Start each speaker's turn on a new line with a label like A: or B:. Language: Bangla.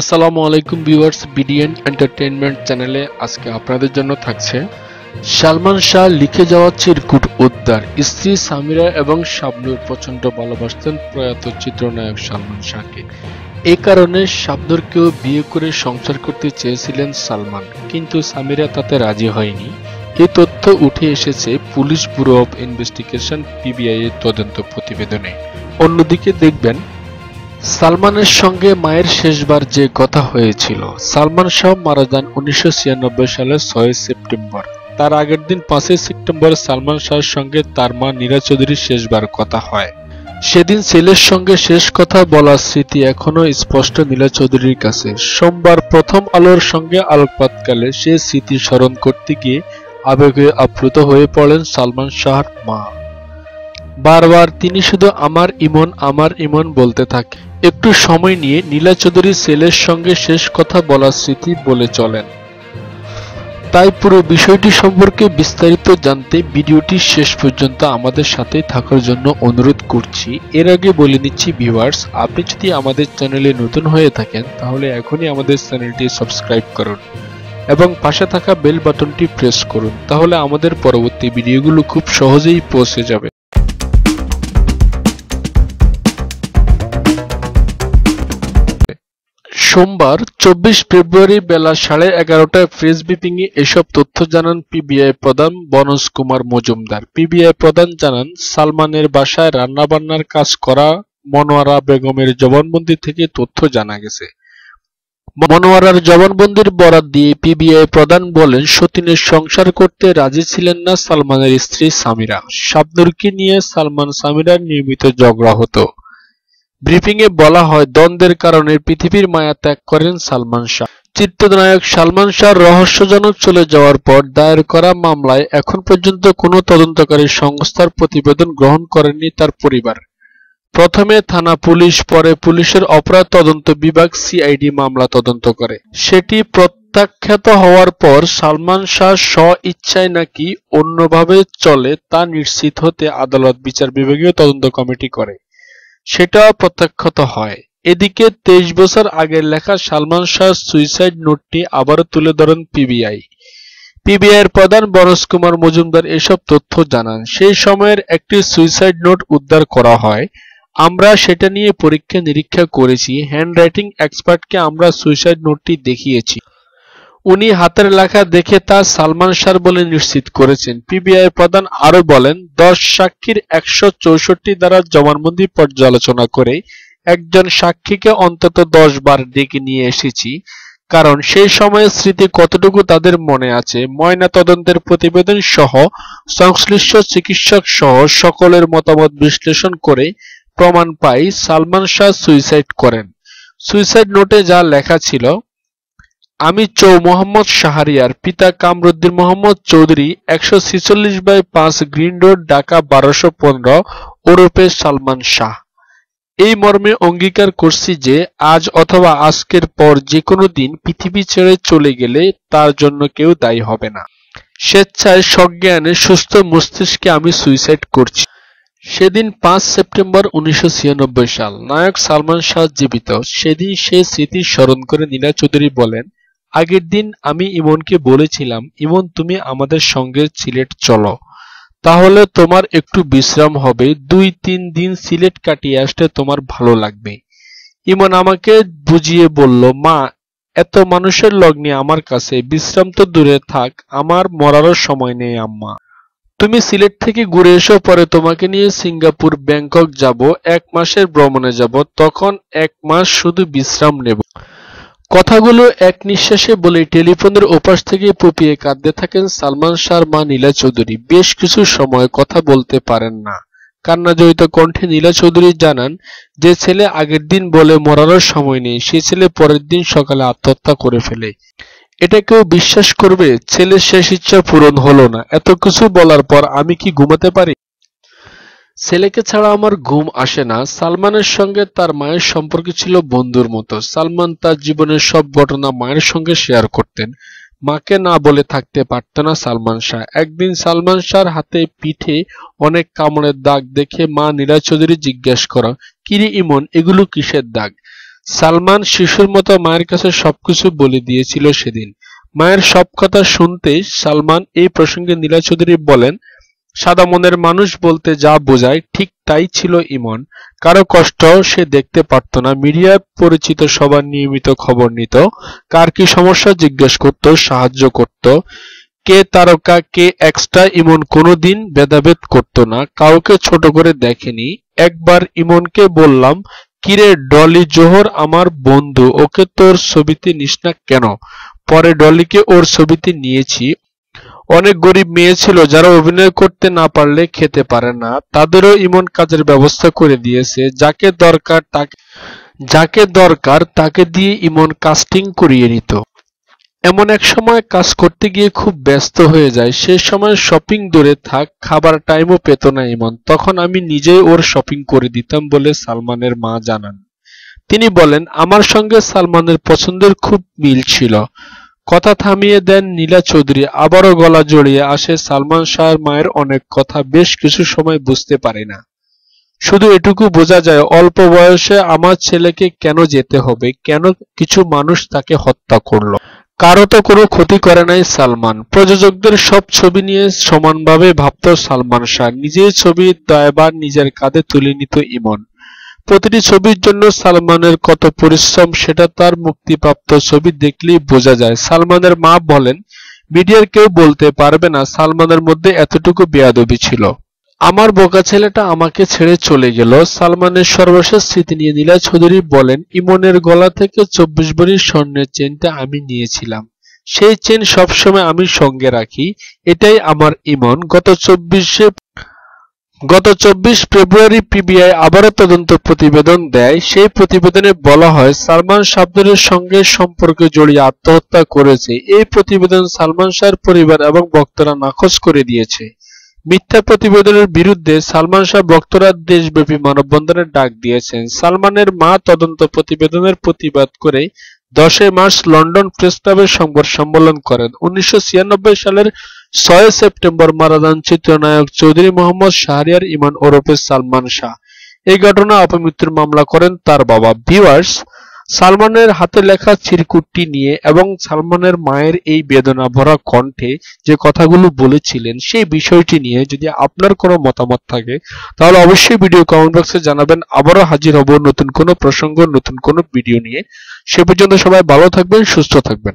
A: আসসালামু আলাইকুম ভিউয়ার্স, বিডিএন এন্টারটেইনমেন্ট চ্যানেলে আজকে আপনাদের জন্য থাকছে সালমান শাহ লিখে যাওয়া চিরকুট উদ্ধার। স্ত্রী সামিরা এবং শাবনুর প্রচণ্ড ভালোবাসতেন প্রয়াত চিত্রনায়ক সালমান শাহকে। এ কারণে শাবনুরকেও বিয়ে করে সংসার করতে চেয়েছিলেন সালমান। কিন্তু সামিরা তাতে রাজি হয়নি। এ তথ্য উঠে এসেছে police bureau of investigation PBI এর তদন্ত প্রতিবেদনে। অন্যদিকে দেখবেন সালমানের সঙ্গে মায়ের শেষবার যে কথা হয়েছিল, সালমান শাহ মারা যান উনিশশো সালের ছয় সেপ্টেম্বর। তার আগের দিন পাঁচই সেপ্টেম্বর সালমান শাহের সঙ্গে তার মা নীরা চৌধুরীর শেষবার কথা হয়। সেদিন ছেলের সঙ্গে শেষ কথা বলার স্মৃতি এখনও স্পষ্ট নীলা চৌধুরীর কাছে। সোমবার প্রথম আলোর সঙ্গে আলোকপাতকালে সে স্মৃতি স্মরণ করতে গিয়ে আবেগে আপ্লুত হয়ে পড়েন সালমান শাহর মা। বারবার তিনি শুধু আমার ইমন আমার ইমন বলতে থাকে। একটু সময় নিয়ে নীলা চৌধুরী সেলের সঙ্গে শেষ কথা বলার স্মৃতি বলে চলেন। তাই পুরো বিষয়টি সম্পর্কে বিস্তারিত জানতে ভিডিওটি শেষ পর্যন্ত আমাদের সাথে থাকার জন্য অনুরোধ করছি। এর আগে বলে নিচ্ছি, ভিউয়ার্স, আপনি যদি আমাদের চ্যানেলে নতুন হয়ে থাকেন, তাহলে এখনই আমাদের চ্যানেলটি সাবস্ক্রাইব করুন এবং পাশে থাকা বেল বাটনটি প্রেস করুন। তাহলে আমাদের পরবর্তী ভিডিওগুলো খুব সহজেই পৌঁছে যাবে। সোমবার, চব্বিশ ফেব্রুয়ারি বেলা সাড়ে এগারোটায় প্রেস ব্রিফিংয়ে এসব তথ্য জানান পিবিআই প্রধান বনজ কুমার মজুমদার। পিবিআই প্রধান জানান, সালমানের বাসায় রান্নাবান্নার কাজ করা মনোয়ারা বেগমের জবানবন্দি থেকে তথ্য জানা গেছে। মনোয়ারার জবানবন্দির বরাত দিয়ে পিবিআই প্রধান বলেন, সতীনের সংসার করতে রাজি ছিলেন না সালমানের স্ত্রী সামিরা। শাবনুরকে নিয়ে সালমান সামিরার নিয়মিত ঝগড়া হতো। ব্রিফিংয়ে বলা হয়, দ্বন্দ্বের কারণে পৃথিবীর মায়া ত্যাগ করেন সালমান শাহ। চিত্রনায়ক সালমান শাহ রহস্যজনক চলে যাওয়ার পর দায়ের করা মামলায় এখন পর্যন্ত কোনো তদন্তকারী সংস্থার প্রতিবেদন গ্রহণ করেননি তার পরিবার। প্রথমে থানা পুলিশ, পরে পুলিশের অপরাধ তদন্ত বিভাগ সিআইডি মামলা তদন্ত করে। সেটি প্রত্যাখ্যাত হওয়ার পর সালমান শাহ স্ব ইচ্ছায় নাকি অন্যভাবে চলে তা নিশ্চিত হতে আদালত বিচার বিভাগীয় তদন্ত কমিটি করে। সেটাও প্রত্যাখ্যাত হয়। এদিকে তেইশ বছর আগের লেখা সালমান শাহ সুইসাইড নোটটি আবারও তুলে ধরেন পিবিআই। পিবিআইয়ের প্রধান বরস কুমার মজুমদার এসব তথ্য জানান। সেই সময়ের একটি সুইসাইড নোট উদ্ধার করা হয়। আমরা সেটা নিয়ে পরীক্ষা নিরীক্ষা করেছি। হ্যান্ড হ্যান্ডরাইটিং এক্সপার্টকে আমরা সুইসাইড নোটটি দেখিয়েছি। উনি হাতের লেখা দেখে তা সালমান শাহ বলে নিশ্চিত করেছেন। পিবিআই প্রধান আরও বলেন, দশ সাক্ষীর একশো চৌষট্টি দ্বারা জবানবন্দি পর্যালোচনা করে একজন সাক্ষীকে অন্তত দশ বার ডেকে নিয়ে এসেছি। কারণ সেই সময়ের স্মৃতি কতটুকু তাদের মনে আছে, ময়না তদন্তের প্রতিবেদন সহ সংশ্লিষ্ট চিকিৎসক সহ সকলের মতামত বিশ্লেষণ করে প্রমাণ পাই সালমান শাহ সুইসাইড করেন। সুইসাইড নোটে যা লেখা ছিল আমি চৌ মোহাম্মদ শাহরিয়ার, পিতা কামরুদ্দিন মোহাম্মদ চৌধুরী, একশো ছিচল্লিশ বাই পাঁচ গ্রিন রোড, ঢাকা বারোশো পনেরো, ওরফে সালমান শাহ। এই মর্মে অঙ্গীকার করছি যে, আজ অথবা আজকের পর যে কোনো দিন পৃথিবী ছেড়ে চলে গেলে তার জন্য কেউ দায়ী হবে না। স্বেচ্ছায় সজ্ঞানে সুস্থ মস্তিষ্কে আমি সুইসাইড করছি। সেদিন পাঁচ সেপ্টেম্বর উনিশশো ছিয়ানব্বই সাল, নায়ক সালমান শাহ জীবিত। সেদিন সে স্মৃতি স্মরণ করে নীলা চৌধুরী বলেন আগের দিন আমি ইমনকে বলেছিলাম, ইমন, তুমি আমাদের সঙ্গে সিলেট চলো। তাহলে তোমার একটু বিশ্রাম হবে। দুই তিন দিন সিলেট কাটিয়ে আসতে তোমার ভালো লাগবে। ইমন আমাকে বুঝিয়ে বলল, মা, এত মানুষের লগ্নে আমার কাছে, বিশ্রাম তো দূরে থাক, আমার মরারও সময় নেই, আম্মা। তুমি সিলেট থেকে ঘুরে এসো, পরে তোমাকে নিয়ে সিঙ্গাপুর, ব্যাংকক যাব, এক মাসের ভ্রমণে যাব, তখন এক মাস শুধু বিশ্রাম নেব। কথাগুলো এক নিঃশ্বাসে বলে টেলিফোনের ওপাশ থেকে পুপিয়ে কাঁদতে থাকেন সালমান শাহর মা নীলা চৌধুরী। বেশ কিছু সময় কথা বলতে পারেন না। কান্নাজড়িত কণ্ঠে নীলা চৌধুরী জানান, যে ছেলে আগের দিন বলে মরারও সময় নেই, সে ছেলে পরের দিন সকালে আত্মহত্যা করে ফেলে। এটা কেউ বিশ্বাস করবে? ছেলের শেষ ইচ্ছা পূরণ হলো না। এত কিছু বলার পর আমি কি ঘুমাতে পারি? ছেলেকে ছাড়া আমার ঘুম আসে না। সালমানের সঙ্গে তার মায়ের সম্পর্ক ছিল বন্ধুর মতো। সালমান তার জীবনের সব ঘটনা মায়ের সঙ্গে শেয়ার করতেন। মাকে না বলে থাকতে পারত না সালমান শাহ। একদিন সালমান শাহর হাতে পিঠে অনেক কামড়ের দাগ দেখে মা নীলা চৌধুরী জিজ্ঞেস করা, কিরে ইমন, এগুলো কিসের দাগ? সালমান শিশুর মতো মায়ের কাছে সবকিছু বলে দিয়েছিল সেদিন। মায়ের সব কথা শুনতে সালমান এই প্রসঙ্গে নীলা চৌধুরী বলেন সাদা মনের মানুষ বলতে যা বোঝায়, ঠিক তাই ছিল ইমন। কারও কষ্ট সে দেখতে পারত না। মিডিয়ায় পরিচিত সবার নিয়মিত খবর নিত। কার কি সমস্যা জিজ্ঞেস করত, সাহায্য করত। কে তারকা, কে এক্সট্রা ইমন কোনোদিন ভেদাভেদ করত না। কাউকে ছোট করে দেখেনি। একবার ইমনকে বললাম, কিরে ডলি জোহর, আমার বন্ধু, ওকে তোর ছবিতে নিস না কেন? পরে ডলিকে ওর ছবিতে নিয়েছি। অনেক গরিব মেয়ে ছিল যারা অভিনয় করতে না পারলে খেতে পারে না। তাদেরও ইমন কাজের ব্যবস্থা করে দিয়েছে। যাকে দরকার তাকে, যাকে দরকার তাকে দিয়ে ইমন কাস্টিং করিয়ে নিত। এমন এক সময় কাজ করতে গিয়ে খুব ব্যস্ত হয়ে যায়। সে সময় শপিং দূরে থাক, খাবার টাইমও পেত না ইমন। তখন আমি নিজেই ওর শপিং করে দিতাম বলে সালমানের মা জানান। তিনি বলেন, আমার সঙ্গে সালমানের পছন্দের খুব মিল ছিল। কথা থামিয়ে দেন নীলা চৌধুরী। আবারও গলা জড়িয়ে আসে সালমান শাহর মায়ের অনেক কথা। বেশ কিছু সময় বুঝতে পারি না। শুধু এটুকু বোঝা যায়, অল্প বয়সে আমার ছেলেকে কেন যেতে হবে? কেন কিছু মানুষ তাকে হত্যা করল? কারও তো কোনো ক্ষতি করে নাই সালমান। প্রযোজকদের সব ছবি নিয়ে সমানভাবে ভাবত সালমান শাহ। নিজের ছবি দায়ভার নিজের কাঁধে তুলে নিত ইমন। প্রতিটি ছবির জন্য সালমানের কত পরিশ্রম, সেটা তার মুক্তিপ্রাপ্ত ছবি দেখলেই বোঝা যায়। সালমানের মা বলেন, মিডিয়ার কেউ বলতে পারবে না সালমানের মধ্যে এতটুকু বেয়াদবি ছিল। আমার বোকা ছেলেটা আমাকে ছেড়ে চলে গেল। সালমানের সর্বশেষ স্মৃতি নিয়ে নীলা চৌধুরী বলেন, ইমনের গলা থেকে চব্বিশ ভরির স্বর্ণের চেনটা আমি নিয়েছিলাম। সেই চেন সবসময় আমি সঙ্গে রাখি। এটাই আমার ইমন। গত চব্বিশে গত চব্বিশ ফেব্রুয়ারি পিবিআই আবারও তদন্ত প্রতিবেদন দেয়। সেই প্রতিবেদনে বলা হয়, সালমান শাবনুরের সঙ্গে সম্পর্কে জড়িয়ে আত্মহত্যা করেছে। এই প্রতিবেদন সালমান শাহর পরিবার এবং ভক্তরা নাকচ করে দিয়েছে। মিথ্যা প্রতিবেদনের বিরুদ্ধে সালমান শাহ ভক্তরা দেশব্যাপী মানববন্ধনের ডাক দিয়েছেন। সালমানের মা তদন্ত প্রতিবেদনের প্রতিবাদ করে দশই মার্চ লন্ডন প্রেস ক্লাবের সংবাদ সম্মেলন করেন। উনিশশো ছিয়ানব্বই সালের ছয় সেপ্টেম্বর মারা যান চিত্রনায়ক চৌধুরী মোহাম্মদ শাহরিয়ার ইমান ওরফে সালমান শাহ। এই ঘটনা অপমৃত্যুর মামলা করেন তার বাবা। ভিউয়ার্স সালমানের হাতে লেখা চিরকুটটি নিয়ে এবং সালমানের মায়ের এই বেদনা ভরা কণ্ঠে যে কথাগুলো বলেছিলেন, সেই বিষয়টি নিয়ে যদি আপনার কোনো মতামত থাকে, তাহলে অবশ্যই ভিডিও কমেন্ট বক্সে জানাবেন। আবারও হাজির হব নতুন কোনো প্রসঙ্গ, নতুন কোনো ভিডিও নিয়ে। সে পর্যন্ত সবাই ভালো থাকবেন, সুস্থ থাকবেন।